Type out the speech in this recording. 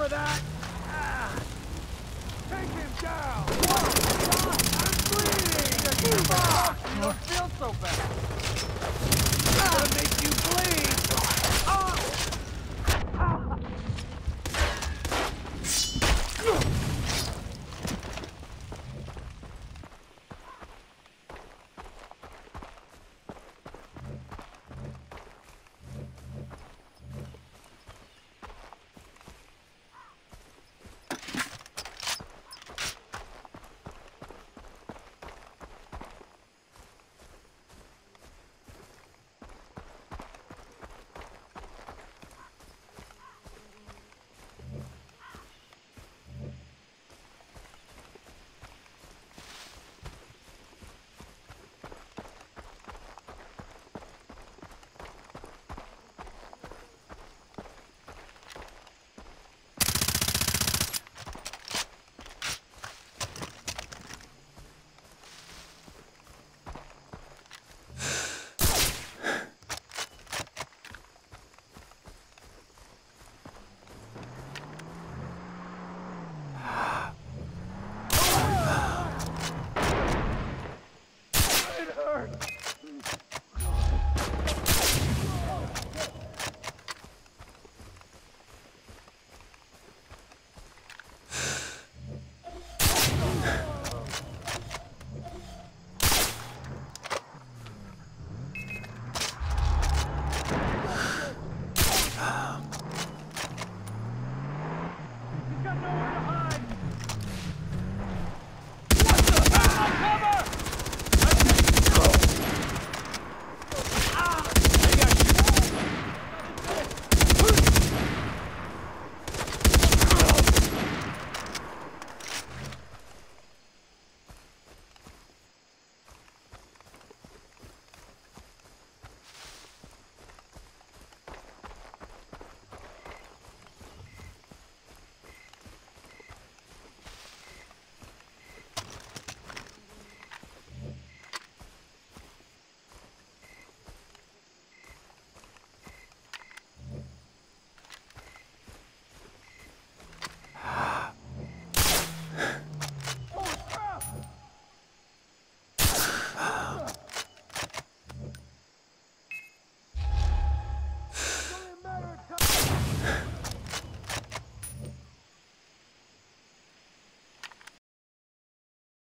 for that! Ah. Take him down! I'm bleeding! Come on! You don't feel so bad!